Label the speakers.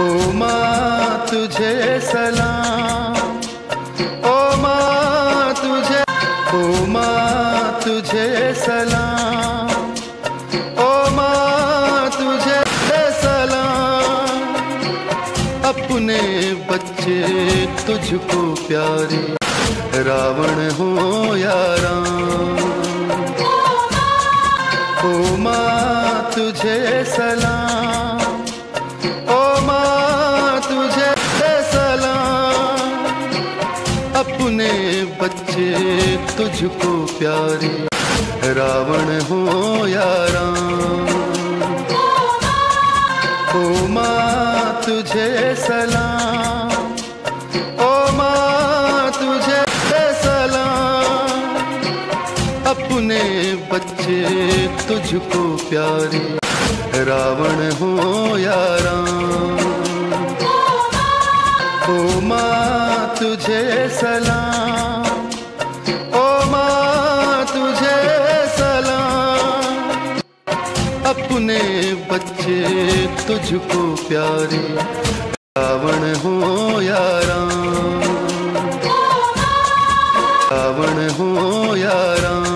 Speaker 1: ओ माँ, तुझे सलाम। ओ माँ, तुझे ओ माँ, तुझे सलाम। ओ माँ, तुझे सलाम। अपने बच्चे तुझको प्यारे, रावण हो या राम। ओ माँ, तुझे सलाम। अपने बच्चे तुझको प्यारे, रावण हो या राम। ओ माँ, तुझे सलाम। ओ माँ, तुझे सलाम। अपने बच्चे तुझको प्यारे, रावण हो या राम। माँ, तुझे सलाम। ओ माँ, तुझे सलाम। अपने बच्चे तुझको प्यारे, रावण हो याराम रावण हो याराम